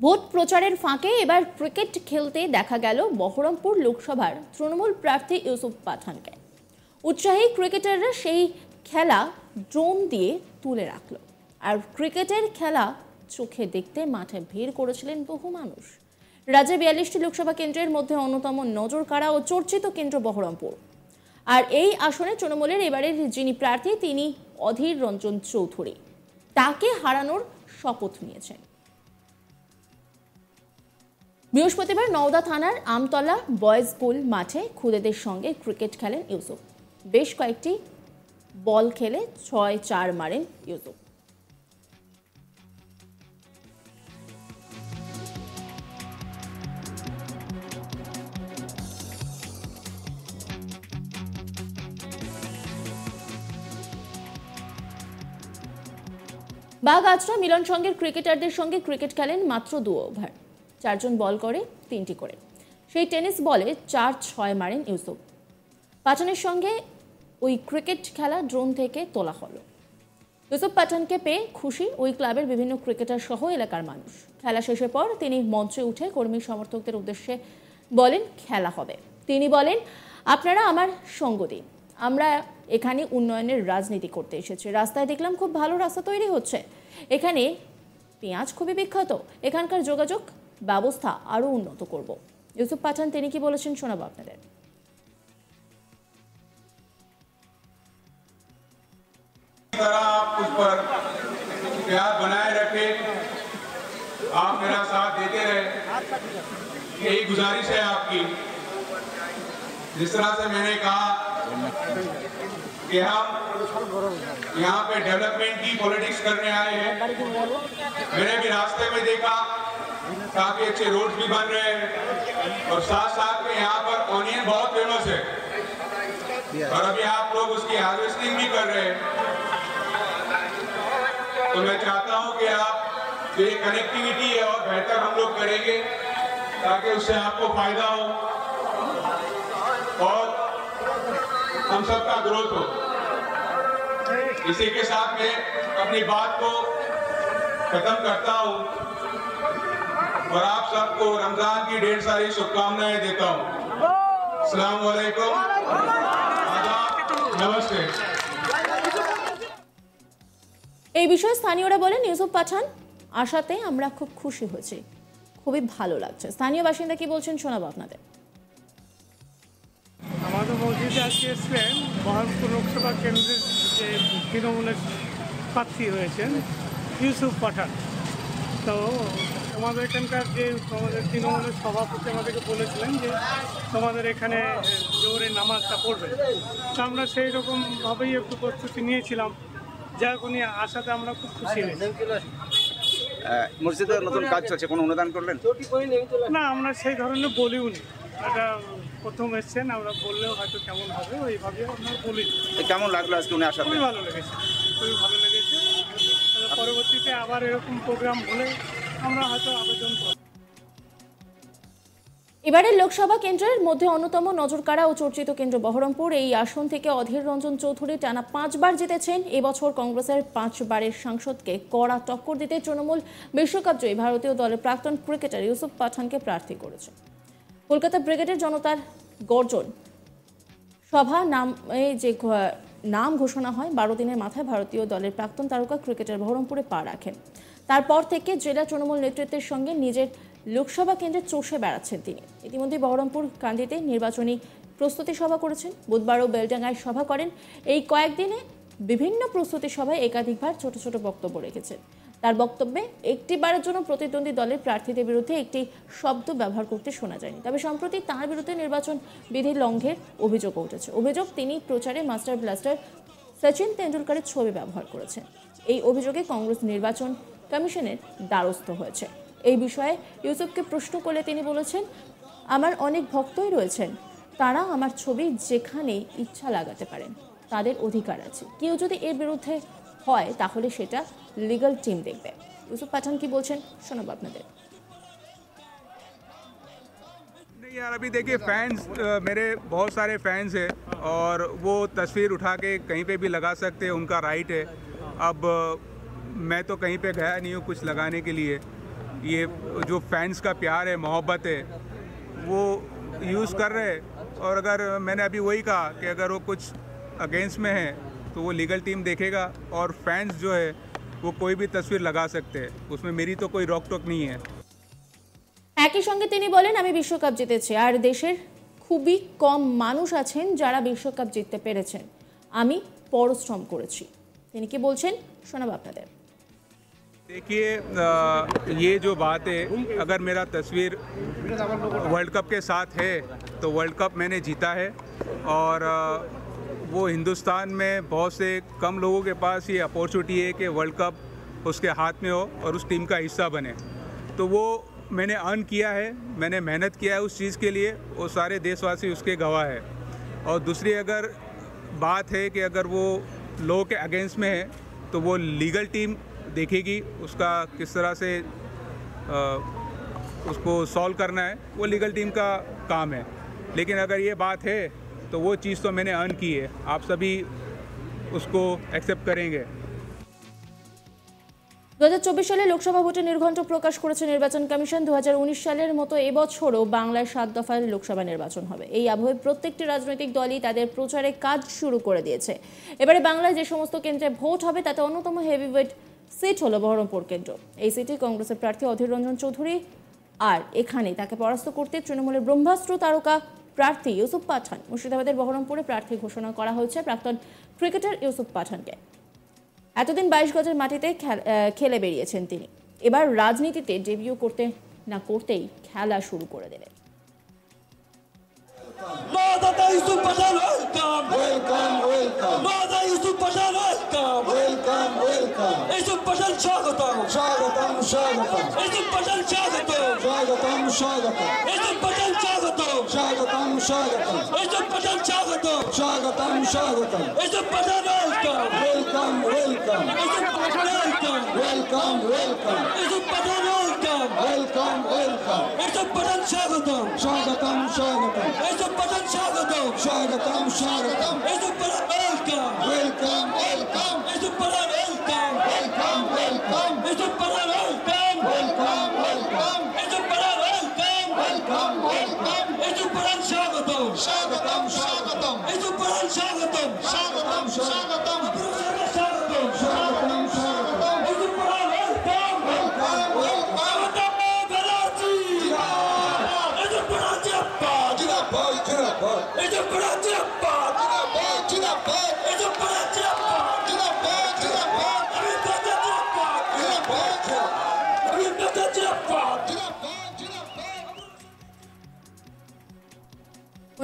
Vote প্রচারের ফাঁকে এবার ক্রিকেট খেলতে দেখা গেল বহরমপুর লোকসভার তৃণমূল প্রার্থী ইউসুফ পাঠানকে। উৎসাহী ক্রিকেটাররা সেই খেলা ড্রোন দিয়ে তুলে রাখল। আর ক্রিকেটের খেলা চোখে দেখতে মাঠে ভিড় করেছিলেন বহু মানুষ। রাজ্যে বিয়াল্লিশটি লোকসভা কেন্দ্রের মধ্যে অন্যতম নজর কাড়া ও চর্চিত কেন্দ্র বহরমপুর। আর এই আসনে তৃণমূলের এবারের যিনি প্রার্থী, তিনি অধীর রঞ্জন চৌধুরী। তাকে হারানোর শপথ নিয়েছেন। বৃহস্পতিবার নওদা থানার আমতলা বয়েজ স্কুল মাঠে খুদেদের সঙ্গে ক্রিকেট খেলেন ইউসুফ। বেশ কয়েকটি বল খেলে ছয় চার মারেন ইউসুফ। বাঘ আচরা মিলন সঙ্গের ক্রিকেটারদের সঙ্গে ক্রিকেট খেলেন মাত্র দু ওভার। চারজন বল করে, তিনটি করে। সেই টেনিস বলে চার ছয় মারেন ইউসুফ। পাঠানের সঙ্গে ওই ক্রিকেট খেলা ড্রোন থেকে তোলা হলো। ইউসুফ পাঠানকে পেয়ে খুশি ওই ক্লাবের বিভিন্ন ক্রিকেটার সহ এলাকার মানুষ। খেলা শেষের পর তিনি মঞ্চে উঠে কর্মী সমর্থকদের উদ্দেশ্যে বলেন, খেলা হবে। তিনি বলেন, আপনারা আমার সঙ্গ দিন। আমরা এখানে উন্নয়নের রাজনীতি করতে এসেছি। রাস্তায় দেখলাম খুব ভালো রাস্তা তৈরি হচ্ছে। এখানে পেঁয়াজ খুবই বিখ্যাত। এখানকার যোগাযোগ ব্যবস্থা আরও উন্নত করব ইউসুফ পাঠান তিনি কি বলেছেন শোনাবো আপনাদের तरह आप उस पर प्यार बनाए रखे आप मेरा साथ देते रहे यही गुजारिश है आपकी जिस तरह से मैंने कहा कि हम यहाँ पे डेवलपमेंट की पॉलिटिक्स करने आए हैं मैंने भी रास्ते में देखा काफ़ी अच्छे रोड भी बन रहे हैं। और साथ साथ में यहाँ पर ऑनियन बहुत फ़ेमस है। और अभी आप लोग उसकी हार्वेस्टिंग भी कर रहे हैं। तो मैं चाहता हूँ कि आप ये कनेक्टिविटी है और बेहतर हम लोग करेंगे, ताकि उससे आपको फ़ायदा हो और हम सबका ग्रोथ हो। इसी के साथ मैं अपनी बात को खत्म करता हूँ। और आप सबको रमजान की ढेर सारी शुभकामनाएं देता हूं अस्सलाम वालेकुम आदाब नमस्ते এই বিষয়ে স্থানীয়রা বলেন ইউসুফ পাঠান আসাতে আমরা খুব খুশি হয়েছি খুবই ভালো লাগছে স্থানীয় বাসিন্দা কি বলছেন শোনাবো আপনাদের আমাদের মসজিদে আজকে এসছিলেন বহরমপুর লোকসভা কেন্দ্রের যে তৃণমূলের প্রার্থী হয়েছেন ইউসুফ পাঠান তো আমাদের এখানকার যে আমাদের তৃণমূলের সভাপতি আমাদেরকে বলেছিলেন যে তোমাদের এখানে জোরে নামাজটা পড়বে। তো আমরা সেই রকমভাবেই একটু প্রস্তুতি নিয়েছিলাম যার উনি আসাতে আমরা খুব খুশি মসজিদে নতুন কাজ চলছে কোনো অনুদান করলেন? না আমরা সেই ধরনের বলিও নি। এটা প্রথম এসছেন আমরা বললেও হয়তো কেমন হবে ওইভাবে আমরা বলি। কেমন লাগল আজকে উনি আসাতে? খুবই ভালো লেগেছে। খুবই ভালো লেগেছে। পরবর্তীতে আবার এরকম প্রোগ্রাম হলে এবারের লোকসভা কেন্দ্রের মধ্যে অন্যতম নজরকাড়া ও চর্চিত কেন্দ্র বহরমপুর। এই আসন থেকে অধীর রঞ্জন চৌধুরী টানা পাঁচবার জিতেছেন। এবছর কংগ্রেসের পাঁচবারের সাংসদকে কড়া টক্কর দিতে তৃণমূল বিশ্বকাপ জয়ী ভারতীয় দলের প্রাক্তন ক্রিকেটার ইউসুফ পাঠানকে প্রার্থী করেছে। কলকাতা ব্রিগেডের জনতার গর্জন। সভা নামে যে নাম ঘোষণা হয়, বারো দিনের মাথায় ভারতীয় দলের প্রাক্তন তারকা ক্রিকেটার বহরমপুরে পা রাখেন। তারপর থেকে জেলা তৃণমূল নেতৃত্বের সঙ্গে নিজের লোকসভা কেন্দ্রে চষে বেড়াচ্ছেন তিনি। ইতিমধ্যে বহরমপুর কান্দিতে নির্বাচনী প্রস্তুতি সভা করেছেন। বুধবারও বেলডাঙ্গায় সভা করেন। এই কয়েকদিনে বিভিন্ন প্রস্তুতি সভায় একাধিকবার ছোট ছোট বক্তব্য রেখেছেন। তার বক্তব্যে একটি বারের জন্য প্রতিদ্বন্দ্বী দলের প্রার্থীদের বিরুদ্ধে একটি শব্দ ব্যবহার করতে শোনা যায়নি। তবে সম্প্রতি তার বিরুদ্ধে নির্বাচন বিধি লঙ্ঘের অভিযোগ উঠেছে। অভিযোগ, তিনি প্রচারে মাস্টার ব্লাস্টার সচিন তেন্ডুলকারের ছবি ব্যবহার করেছেন। এই অভিযোগে কংগ্রেস নির্বাচন কমিশনের দ্বারস্থ হয়েছে এই বিষয়ে ইউসুফকে প্রশ্ন করলে তিনি বলেছেন আমার অনেক ভক্তই রয়েছেন তারা আমার ছবি যেখানে ইচ্ছা লাগাতে পারেন তাদের অধিকার আছে কেউ যদি এর বিরুদ্ধে হয় তাহলে সেটা লিগ্যাল টিম দেখবে ইউসুফ পাঠান কি বলছেন শোনাবো আপনাদের नहीं यार अभी देखिए फैंस अ, मेरे बहुत सारे फैंस हैं और वो तस्वीर उठा के कहीं पे भी लगा सकते हैं उनका राइट है अब अ, मैं तो कहीं पे गया नहीं हूँ कुछ लगाने के लिए ये जो फैंस का प्यार है मोहब्बत है वो यूज़ कर रहे हैं और अगर मैंने अभी वही कहा कि अगर वो कुछ अगेंस्ट में है तो वो लीगल टीम देखेगा और फैंस जो है वो कोई भी तस्वीर लगा सकते हैं उसमें मेरी तो कोई रोक टोक नहीं है একই সঙ্গে তিনি বলেন আমি বিশ্বকাপ জিতেছি আর দেশের খুবই কম মানুষ আছেন যারা বিশ্বকাপ জিততে পেরেছেন আমি পরিশ্রম করেছি তিনি কি বলছেন শোনাব আপনাদের देखिए ये जो बात है, अगर मेरा तस्वीर वर्ल्ड कप के साथ है तो वर्ल्ड कप मैंने जीता है। और वो हिंदुस्तान में बहुत से कम लोगों के पास ये अपॉर्चुनिटी है कि वर्ल्ड कप उसके हाथ में हो और उस टीम का हिस्सा बने। तो वो मैंने अर्न किया है, मैंने मेहनत किया है उस चीज़ के लिए, वो सारे देशवासी उसके गवाह है। और दूसरी अगर बात है कि अगर वो लॉ के अगेंस्ट में है तो वो लीगल टीम देखेगी उसका किस तरह से अ, उसको सॉल्व करना है वो लीगल टीम का काम है लेकिन अगर ये बात है तो वो चीज़ तो मैंने अर्न की है आप सभी उसको एक्सेप्ट करेंगे দু সালে লোকসভা ভোটে নির্ঘণ্ট প্রকাশ করেছে নির্বাচন কমিশন দু সালের মতো এবছরও বাংলায় সাত দফায় লোকসভা নির্বাচন হবে এই আবহে প্রত্যেকটি রাজনৈতিক দলই তাদের প্রচারে কাজ শুরু করে দিয়েছে এবারে বাংলায় যে সমস্ত কেন্দ্রে ভোট হবে তাতে অন্যতম হেভিওয়েট সিট হলো বহরমপুর কেন্দ্র। এই সিটে কংগ্রেসের প্রার্থী অধীর রঞ্জন চৌধুরী আর এখানে তাকে পরাস্ত করতে তৃণমূলের ব্রহ্মাস্ত্র তারকা প্রার্থী ইউসুফ পাঠান। মুর্শিদাবাদের বহরমপুরে প্রার্থী ঘোষণা করা হয়েছে প্রাক্তন ক্রিকেটার ইউসুফ পাঠানকে। এতদিন বাইশ গজের মাটিতে খেল- বেরিয়েছেন তিনি। এবার রাজনীতিতে ডেবিউ করতে, না করতেই খেলা শুরু করে দিলেন। ಪಟನ್ ಸ್ವಾಗತ ಸ್ವಾಗತಂ ಸ್ವಾಗತ ಎಸ್ಎಂ ಪಟನ್ ಸ್ವಾಗತ ಸ್ವಾಗತಂ ಸ್ವಾಗತ ಎಸ್ಎಂ ಪಟನ್ ಸ್ವಾಗತ ಸ್ವಾಗತಂ ಸ್ವಾಗತ S M Pathan welcome welcome welcome welcome welcome S M Pathan welcome welcome welcome S M Pathan ಸ್ವಾಗತ ಸ್ವಾಗತಂ ಸ್ವಾಗತ ಎಸ್ಎಂ ಪಟನ್ ಸ್ವಾಗತ ಸ್ವಾಗತಂ ಸ್ವಾಗತಂ ಎಸ್ಎಂ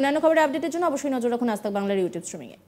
অন্যান্য খবরের আপডেটের জন্য অবশ্যই নজর রাখুন আজ বাংলার ইউটিউব স্ট্রিমিংয়ে